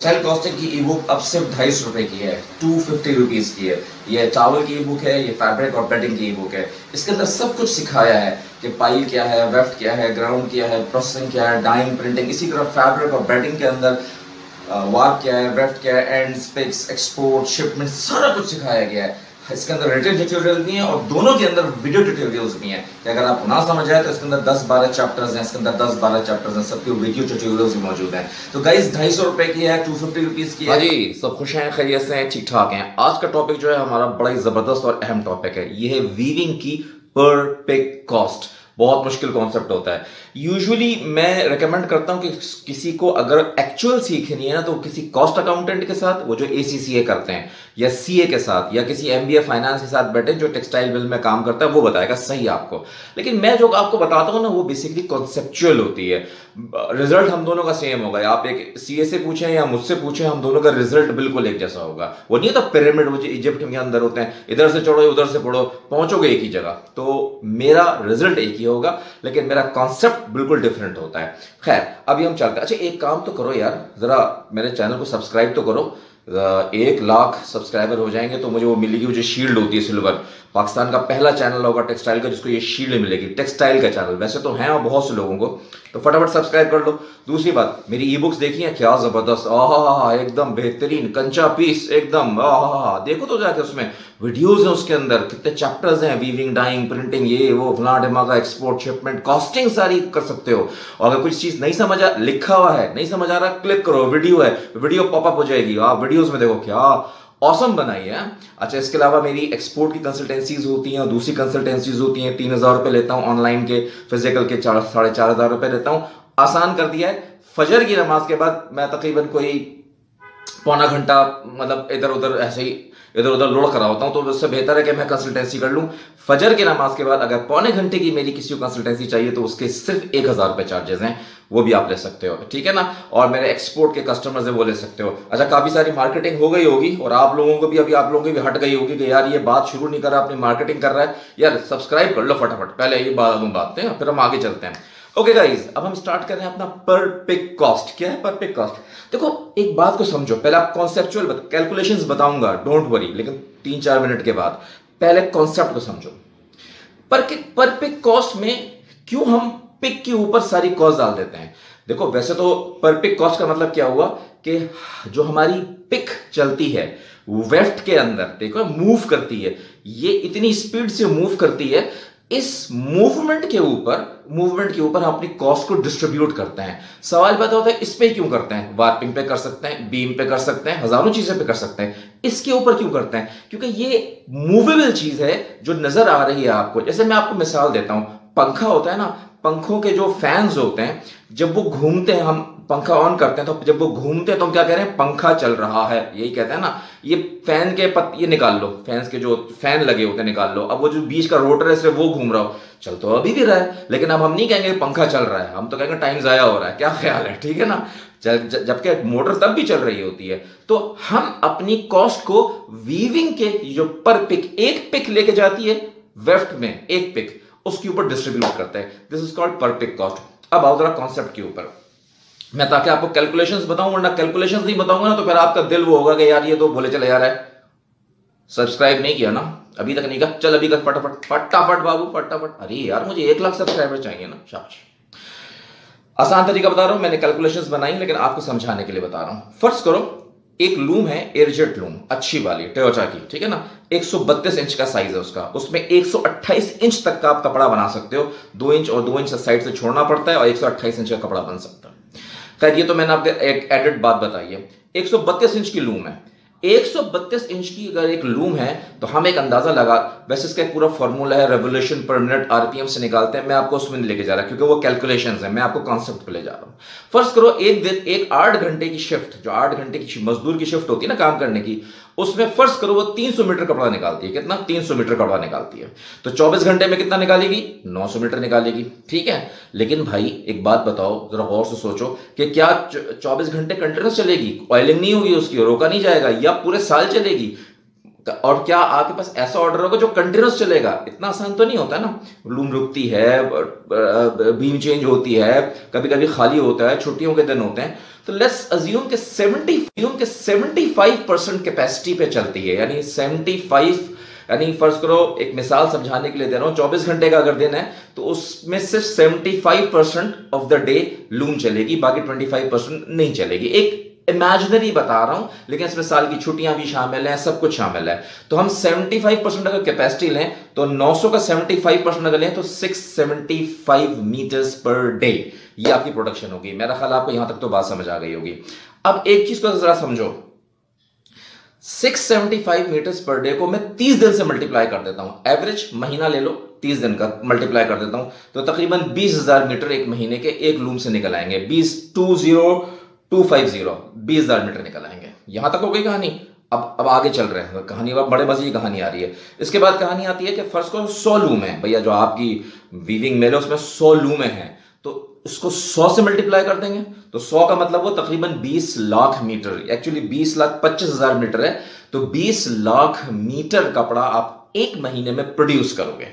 Cell costing की ई book अब सिर्फ़ ढाई सौ रुपए की है टू फिफ्टी रुपीज़ की है। ये चावल की ई बुक है, ये फैब्रिक और बेडिंग की ई बुक है। इसके अंदर सब कुछ सिखाया है कि पाइल क्या है वेफ्ट क्या है ग्राउंड क्या है प्रोसेसिंग क्या है डाइंग प्रिंटिंग इसी तरह फैब्रिक और बेडिंग के अंदर वार्प क्या है वेफ्ट क्या है एंड स्पिक्स एक्सपोर्ट शिपमेंट सारा कुछ सिखाया गया है। इसके अंदर रिटेन ट्यूटोरियल भी हैं और दोनों के अंदर वीडियो ट्यूटोरियल्स भी हैं। कि अगर आपको ना समझ आए तो इसके अंदर 10-12 चैप्टर्स हैं, इसके अंदर 10-12 चैप्टर्स हैं, सबके वीडियो ट्यूटोरियल्स भी मौजूद हैं। तो गाइस ढाई सौ रुपए की है टू फिफ्टी रुपीज़ की हाँ। जी सब खुश हैं, खैरियत से हैं ठीक ठाक हैं। आज का टॉपिक जो है, हमारा बड़ा ही ज़बरदस्त और अहम टॉपिक है। ये है वीविंग की पर पिक कॉस्ट बहुत मुश्किल कॉन्सेप्ट होता है। यूजुअली मैं रिकमेंड करता हूँ कि किसी को अगर एक्चुअल सीखनी है ना तो किसी कॉस्ट अकाउंटेंट के साथ, वो जो ए करते हैं, या सीए के साथ, या किसी एमबीए फाइनेंस के साथ बैठे, जो टेक्सटाइल बिल में काम करता है, वो बताएगा सही आपको। लेकिन मैं जो आपको बताता हूँ ना, वो बेसिकली कॉन्सेप्चुअल होती है। रिज़ल्ट हम दोनों का सेम होगा। आप एक सीए से पूछें या मुझसे पूछें, हम दोनों का रिज़ल्ट बिल्कुल एक जैसा होगा। वो नहीं होता पिरामिड वो इजिप्ट के अंदर होते हैं, इधर से चढ़ो, उधर से पढ़ो, पहुंचोगे एक ही जगह। तो मेरा रिज़ल्ट एक ही होगा, लेकिन मेरा कॉन्सेप्ट बिल्कुल डिफरेंट होता है। खैर, अभी हम चलते हैं। अच्छा एक काम तो करो यार, जरा मेरे चैनल को सब्सक्राइब तो करो। एक लाख सब्सक्राइबर हो जाएँगे तो मुझे वो मिलेगी जो शील्ड होती है सिल्वर पाकिस्तान का पहला चैनल होगा टेक्सटाइल का, जिसको ये शील्ड मिलेगी टेक्सटाइल का चैनल वैसे तो है और बहुत से लोगों को तो फटाफट सब्सक्राइब कर लो। दूसरी बात, मेरी ई बुक्स देखी है? क्या ज़बरदस्त आहा एकदम बेहतरीन, कंचा पीस एकदम आहा देखो तो जाके उसमें वीडियोज़ हैं उसके अंदर, कितने चैप्टर्स हैं वीविंग डाइंग प्रिंटिंग ये, वो, फला डिमागा एक्सपोर्ट शिपमेंट कॉस्टिंग सारी कर सकते हो। और अगर कुछ चीज़ नहीं समझ आ, लिखा हुआ है, नहीं समझ आ रहा क्लिक करो वीडियो है वीडियो पॉपअप हो जाएगी। आप वीडियोस में देखो क्या औसम बनाई है। अच्छा इसके अलावा मेरी एक्सपोर्ट की कंसल्टेंसीज होती हैं और दूसरी कंसल्टेंसीज होती हैं, तीन हज़ार रुपए लेता हूँ ऑनलाइन के फ़िज़िकल के चार, साढ़े चार हज़ार रुपए लेता हूँ। आसान कर दिया है। फजर की नमाज़ के बाद मैं तकरीबन कोई पौना घंटा मतलब इधर उधर ऐसे ही इधर उधर लोड करा होता हूँ तो उससे बेहतर है कि मैं कंसल्टेंसी कर लूँ। फजर की नमाज़ के बाद अगर पौने घंटे की मेरी किसी को कंसल्टेंसी चाहिए तो उसके सिर्फ़ एक हज़ार रुपए चार्जेस हैं, वो भी आप ले सकते हो, ठीक है ना? और मेरे एक्सपोर्ट के कस्टमर्स है, वो ले सकते हो। अच्छा काफ़ी सारी मार्केटिंग हो गई होगी, और आप लोगों को भी, अभी आप लोगों की भी हट गई होगी कि यार, ये बात शुरू नहीं कर रहा, अपनी मार्केटिंग कर रहा है। यार सब्सक्राइब कर लो फटाफट, पहले ये बात बात, फिर हम आगे चलते हैं। ओके गाइज़ अब हम स्टार्ट कर रहे हैं अपना पर पिक कॉस्ट क्या है पर पिक कॉस्ट देखो, एक बात को समझो। पहले आप कॉन्सेप्चुअल कैलकुलेशंस बताऊँगा डोंट वरी लेकिन तीन चार मिनट के बाद पहले कॉन्सेप्ट को समझो। पर पर पिक कॉस्ट में क्यों हम पिक के ऊपर सारी कॉस्ट डाल देते हैं? देखो, वैसे तो पर पिक कॉस्ट का मतलब क्या हुआ कि जो हमारी पिक चलती है वेफ्ट के अंदर देखो मूव करती है, ये इतनी स्पीड से मूव करती है इस मूवमेंट के ऊपर मूवमेंट के ऊपर हम अपनी कॉस्ट को डिस्ट्रीब्यूट करते हैं। सवाल पैदा होता है, इस पे क्यों करते हैं? वार्पिंग पे कर सकते हैं बीम पे कर सकते हैं, हज़ारों चीज़ें पे कर सकते हैं। इसके ऊपर क्यों करते हैं? क्योंकि ये मूवेबल चीज़ है जो नज़र आ रही है आपको। जैसे मैं आपको मिसाल देता हूँ पंखा होता है ना, पंखों के जो फैंस होते हैं, जब वो घूमते हैं, हम पंखा ऑन करते हैं तो जब वो घूमते हैं तो हम क्या कह रहे हैं, पंखा चल रहा है। यही कहते हैं ना, ये फ़ैन के पत, ये निकाल लो फैंस के जो फ़ैन लगे होते हैं, निकाल लो। अब वो जो बीच का रोटर है वो घूम रहा हो। चल तो अभी भी रहा है, लेकिन अब हम नहीं कहेंगे पंखा चल रहा है। हम तो कहेंगे टाइम जाया हो रहा है। क्या ख्याल है? ठीक है ना? जबकि मोटर तब भी चल रही होती है। तो हम अपनी कॉस्ट को वीविंग के जो पर पिक एक पिक लेके जाती है वेफ्ट में, एक पिक उसके ऊपर डिस्ट्रीब्यूट करता है। This is called per pick cost अब आओ जरा कॉन्सेप्ट के ऊपर। मैं ताकि आपको कैलकुलेशंस बताऊँ, वरना कैलकुलेशंस नहीं बताऊँगा ना तो फिर आपका दिल वो होगा कि यार ये तो बोले चले जा रहा है। सब्सक्राइब नहीं किया ना? अभी तक नहीं कहा? चल अभी कर, फटाफट। फटाफट बाबू, फटाफट। अरे यार, मुझे एक लाख सब्सक्राइबर चाहिए ना। शाबाश। आसान तरीका बता रहा हूँ, मैंने कैलकुलेशंस बनाई, लेकिन आपको समझाने के लिए बता रहा हूँ। फ़र्स्ट करो एक लूम है, एयरजेट लूम, अच्छी वाली टोयोटा की, ठीक है ना? 132 इंच का साइज़ है उसका। उसमें 128 इंच तक का आप कपड़ा बना सकते हो। दो इंच और दो इंच साइड से छोड़ना पड़ता है और 128 इंच का कपड़ा बन सकता है। खैर, ये तो मैंने आपको एक एडेड बात बताई है। 132 इंच की लूम है। 132 इंच की अगर एक लूम है तो हम एक अंदाज़ा लगा, वैसे इसका एक पूरा फॉर्मूला है रेवोल्यूशन पर मिनट आरपीएम से निकालते हैं, मैं आपको उसमें लेके जा रहा क्योंकि वो कैलकुलेशन है, मैं आपको कॉन्सेप्ट ले जा रहा हूँ। फ़र्स्ट करो, एक दिन, एक आठ घंटे की शिफ्ट जो आठ घंटे की मजदूर की शिफ्ट होती है ना काम करने की उसमें फर्श करो वो 300 मीटर कपड़ा निकालती है। कितना? 300 मीटर कपड़ा निकालती है। तो 24 घंटे में कितना निकालेगी? 900 मीटर निकालेगी। ठीक है? लेकिन भाई, एक बात बताओ, जरा गौर से सोचो कि क्या 24 घंटे कंटिन्यूस चलेगी? ऑयलिंग नहीं होगी उसकी, रोका नहीं जाएगा, या पूरे साल चलेगी? और क्या आपके पास ऐसा ऑर्डर होगा जो कंटिन्यूस चलेगा? इतना आसान तो नहीं होता ना। लूम रुकती है बीम चेंज होती है कभी कभी खाली होता है, छुट्टियों के दिन होते हैं। तो लेट्स अज्यूम के 70 के 75 परसेंट कैपेसिटी पे चलती है, यानी 75 यानी फ़र्ज़ करो, एक मिसाल समझाने के लिए दे रहा हूँ 24 घंटे का अगर दिन है तो उसमें सिर्फ़ 75 percent of the day loom चलेगी, बाकी 25 परसेंट नहीं चलेगी। एक इमेजिनरी बता रहा हूँ, लेकिन इसमें साल की छुट्टियाँ भी शामिल हैं, सब कुछ शामिल है। तो हम 75 परसेंट अगर कैपेसिटी लें तो 900 का 75 परसेंट अगर लें तो 675 मीटर्स पर डे ये आपकी प्रोडक्शन होगी। मेरा ख्याल आपको यहाँ तक तो बात समझ आ गई होगी। अब एक चीज़ को जरा समझो। 675 मीटर्स पर डे को मैं 30 दिन से मल्टीप्लाई कर देता हूँ। एवरेज महीना ले लो 30 दिन का मल्टीप्लाई कर देता हूँ। तो तकरीबन 20000 मीटर एक महीने के एक लूम से निकल आएँगे। 20 two zero two five zero, बीस हज़ार मीटर निकल आएँगे। यहाँ तक हो गई कहानी। अब अब आगे चल रहे हैं कहानी, अब बड़े मज़े की कहानी आ रही है। इसके बाद कहानी आती है कि फ़र्स्ट को सौ लूम है। भैया, जो आपकी वीविंग मेल है, उसमें सौ लूम है। तो उसको सौ से मल्टीप्लाई कर देंगे। तो सौ का मतलब वो तकरीबन बीस लाख मीटर एक्चुअली बीस लाख पच्चीस हज़ार मीटर है। तो बीस लाख मीटर कपड़ा आप एक महीने में प्रोड्यूस करोगे।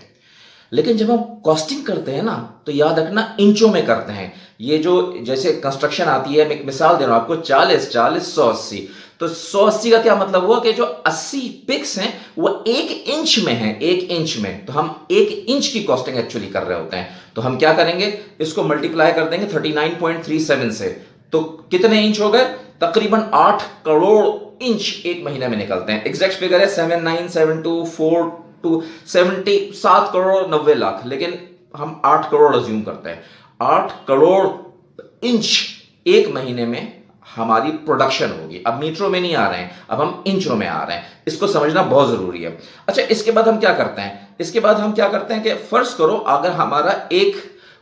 लेकिन जब हम कॉस्टिंग करते हैं ना तो याद रखना इंचों में करते हैं। ये जो जैसे कंस्ट्रक्शन आती है, मैं एक मिसाल दे रहा हूँ आपको, चालीस चालीस, सौ अस्सी। तो सौ अस्सी का क्या मतलब हुआ कि जो अस्सी पिक्स हैं, वो एक इंच में है, एक इंच में। तो हम एक इंच की कॉस्टिंग एक्चुअली कर रहे होते हैं। तो हम क्या करेंगे? इसको मल्टीप्लाई कर देंगे thirty nine point three seven से। तो कितने इंच हो गए? तकरीबन आठ करोड़ इंच एक महीने में निकलते हैं। एग्जैक्ट फिगर है seven nine seven two four two seventy सात करोड़ नब्बे लाख, लेकिन हम आठ करोड़ अज्यूम करते हैं। आठ करोड़ इंच एक महीने में हमारी प्रोडक्शन होगी। अब मीटरों में नहीं आ रहे हैं, अब हम इंचों में आ रहे हैं। इसको समझना बहुत ज़रूरी है। अच्छा इसके बाद हम क्या करते हैं? इसके बाद हम क्या करते हैं कि फ़र्ज़ करो, अगर हमारा एक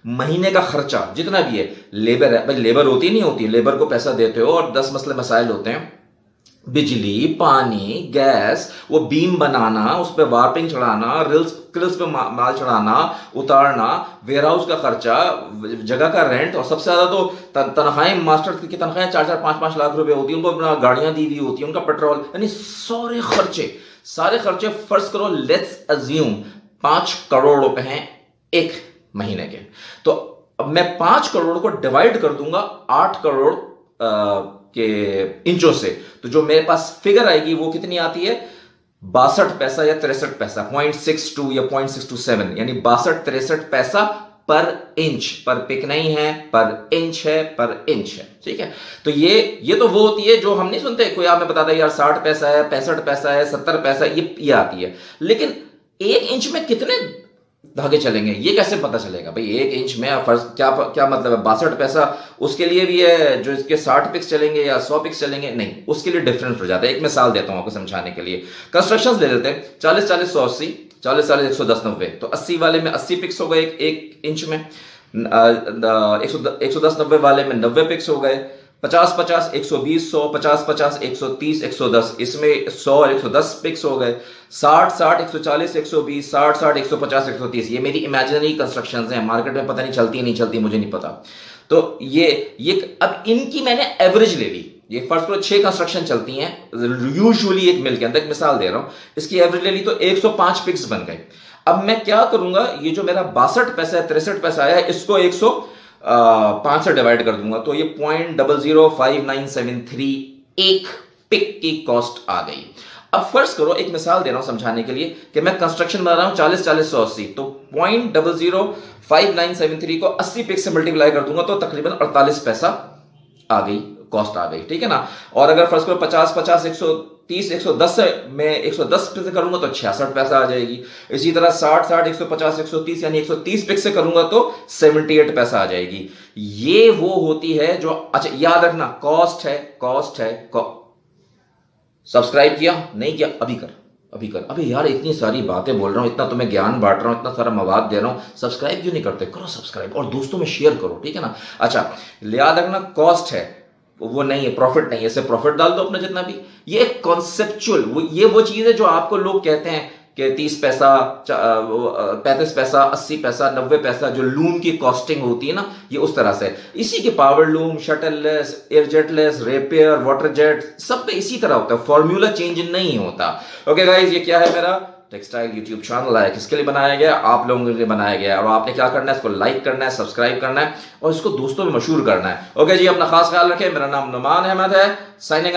महीने का खर्चा जितना भी है लेबर है, भाई लेबर होती नहीं होती लेबर को पैसा देते हो और दस मसले मसाइल होते हैं बिजली, पानी, गैस, वो बीम बनाना, उस पर वार्पिंग चढ़ाना, रिल्स, क्रिल्स पे माल चढ़ाना, उतारना वेयर हाउस का खर्चा, जगह का रेंट और सबसे ज़्यादा तो तनख्वाहें मास्टर की तनख्वाहें चार चार पाँच पाँच लाख रुपए होती है, उनको अपना गाड़ियाँ दी हुई होती है, उनका पेट्रोल यानी सारे खर्चे सारे खर्चे फ़र्ज़ करो लेट्स अज्यूम पाँच करोड़ रुपए हैं एक महीने के। तो अब मैं पाँच करोड़ को डिवाइड कर दूँगा, आठ करोड़ के इंचों से। तो जो मेरे पास फिगर आएगी, वो कितनी आती है? बासठ पैसा या तिरसठ पैसा पॉइंट सिक्स टू या पॉइंट सिक्स टू सेवन यानी बासठ तिरसठ पैसा पर इंच, पर पिक नहीं है, पर इंच है, पर इंच है। ठीक है? तो ये ये तो वो होती है जो हम नहीं सुनते, कोई आपने बताता यार साठ पैसा है, पैंसठ पैसा है, सत्तर पैसा ये ये आती है। लेकिन एक इंच में कितने धागे चलेंगे। ये कैसे पता चलेगा? भाई, एक इंच में फ़र्ज़, क्या क्या मतलब है? बासठ पैसा, उसके लिए भी है, जो इसके साठ पिक्स चलेंगे या सौ पिक्स चलेंगे? नहीं, उसके लिए डिफरेंस हो जाता है। एक मिसाल देता हूँ आपको समझाने के लिए। कंस्ट्रक्शन ले लेते हैं। चालीस चालीस सौ अस्सी, चालीस चालीस एक सौ दस नब्बे। तो अस्सी वाले में अस्सी पिक्स हो गए एक इंच में। एक सौ दस नब्बे वाले में नब्बे पिक्स हो गए। पचास पचास एक सौ बीस सौ पचास पचास एक सौ तीस एक सौ दस इसमें सौ और एक सौ दस पिक्स हो गए साठ साठ एक सौ चालीस एक सौ बीस साठ साठ एक सौ पचास एक सौ तीस ये मेरी इमेजिनरी कंस्ट्रक्शन हैं मार्केट में पता नहीं चलती नहीं चलती मुझे नहीं पता तो ये ये अब इनकी मैंने एवरेज ले ली ये फ़र्स्ट फ्लोर छह कंस्ट्रक्शन चलती हैं यूजुअली एक मिल के अंदर एक मिसाल दे रहा हूँ इसकी एवरेज ले ली तो 105 पिक्स बन गए अब मैं क्या करूँगा ये जो मेरा बासठ पैसा है तिरसठ पैसा आया है इसको 100 पाँच से डिवाइड कर दूँगा तो ये point double zero five nine seven three एक पिक की कॉस्ट आ गई। अब फ़र्ज़ करो, एक मिसाल दे रहा हूँ समझाने के लिए कि मैं कंस्ट्रक्शन बना रहा हूँ चालीस चालीस सौ अस्सी। तो point double zero five nine seven three को अस्सी पिक से मल्टीप्लाई कर दूँगा तो तकरीबन अड़तालीस पैसा आ गई कॉस्ट आ गई, ठीक है ना? और अगर फ़र्ज़ करो पचास पचास, एक सौ तीस, एक सौ दस मैं एक सौ दस पे करूँगा तो छियासठ पैसा आ जाएगी। इसी तरह साठ साठ, एक सौ पचास, एक सौ तीस, यानी एक सौ तीस पिक से करूँगा तो सेवेंटी एट पैसा आ जाएगी। ये वो होती है जो अच्छा याद रखना कॉस्ट है कॉस्ट है सब्सक्राइब किया, नहीं किया, अभी कर अभी कर। अभी यार, इतनी सारी बातें बोल रहा हूँ, इतना तुम्हें ज्ञान बांट रहा हूँ, इतना सारा मवाद दे रहा हूँ। सब्सक्राइब क्यों नहीं करते? करो सब्सक्राइब और दोस्तों में शेयर करो, ठीक है ना? अच्छा याद रखना कॉस्ट है। वो नहीं है प्रॉफिट नहीं है इसे प्रॉफिट डाल दो अपना जितना भी। ये कॉन्सेप्चुअल वो, ये वो चीज़ है जो आपको लोग कहते हैं कि तीस पैसा पैंतीस पैसा, अस्सी पैसा, नब्बे पैसा जो लूम की कॉस्टिंग होती है ना, ये उस तरह से। इसी के power loom shuttle less air jet less rapier water jet सब पे इसी तरह होता है। फॉर्मूला चेंज नहीं होता। ओके गाइज़ ये क्या है मेरा? टेक्सटाइल यूट्यूब चैनल है, किसके लिए बनाया गया? आप लोगों के लिए बनाया गया और आपने क्या करना है, इसको लाइक करना है सब्सक्राइब करना है, और इसको दोस्तों में मशहूर करना है। ओके जी, अपना खास ख्याल रखें। मेरा नाम नुमान अहमद है। साइनिंग